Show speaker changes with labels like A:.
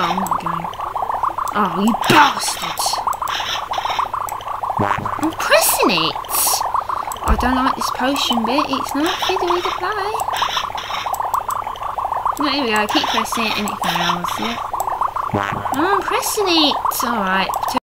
A: Oh I'm not. Oh, you bastard! I'm pressing it! I don't like this potion bit. It's not fiddly to play. No, here we go. Keep pressing it and it fails. Yep. Oh, I'm pressing it. Alright.